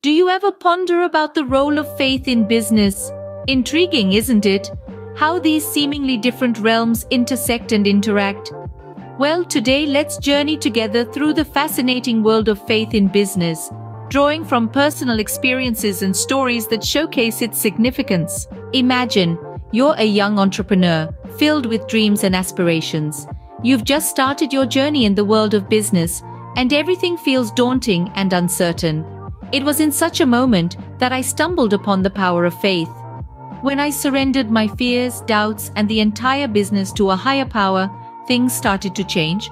Do you ever ponder about the role of faith in business? Intriguing, isn't it? How these seemingly different realms intersect and interact. Well, today let's journey together through the fascinating world of faith in business, drawing from personal experiences and stories that showcase its significance. Imagine, you're a young entrepreneur, filled with dreams and aspirations. You've just started your journey in the world of business, and everything feels daunting and uncertain. It was in such a moment that I stumbled upon the power of faith. When I surrendered my fears, doubts, and the entire business to a higher power, things started to change.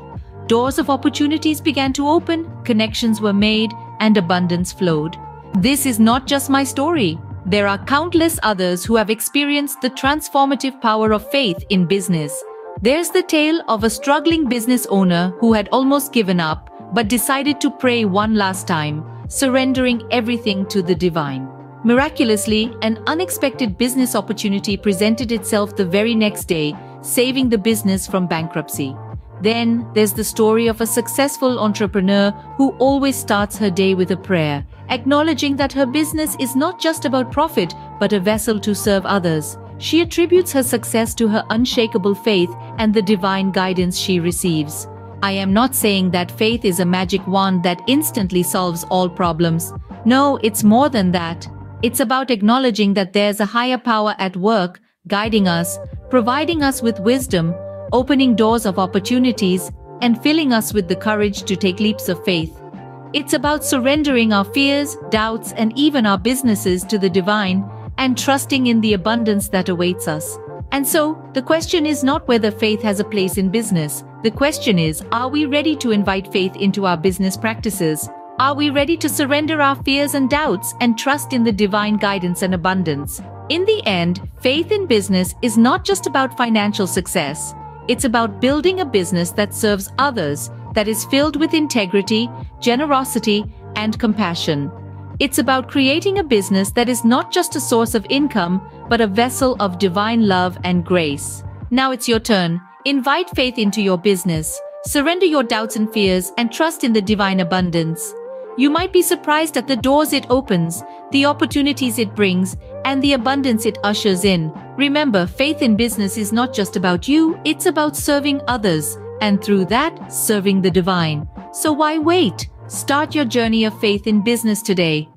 Doors of opportunities began to open, connections were made, and abundance flowed. This is not just my story. There are countless others who have experienced the transformative power of faith in business. There's the tale of a struggling business owner who had almost given up, but decided to pray one last time, surrendering everything to the divine. Miraculously, an unexpected business opportunity presented itself the very next day, saving the business from bankruptcy. Then, there's the story of a successful entrepreneur who always starts her day with a prayer, acknowledging that her business is not just about profit, but a vessel to serve others. She attributes her success to her unshakable faith and the divine guidance she receives. I am not saying that faith is a magic wand that instantly solves all problems. No, it's more than that. It's about acknowledging that there's a higher power at work, guiding us, providing us with wisdom, opening doors of opportunities, and filling us with the courage to take leaps of faith. It's about surrendering our fears, doubts, and even our businesses to the divine and trusting in the abundance that awaits us. And so, the question is not whether faith has a place in business. The question is, are we ready to invite faith into our business practices? Are we ready to surrender our fears and doubts and trust in the divine guidance and abundance? In the end, faith in business is not just about financial success. It's about building a business that serves others, that is filled with integrity, generosity, and compassion. It's about creating a business that is not just a source of income, but a vessel of divine love and grace. Now it's your turn. Invite faith into your business. Surrender your doubts and fears and trust in the divine abundance. You might be surprised at the doors it opens, the opportunities it brings, and the abundance it ushers in. Remember, faith in business is not just about you, it's about serving others, and through that, serving the divine. So why wait? Start your journey of faith in business today.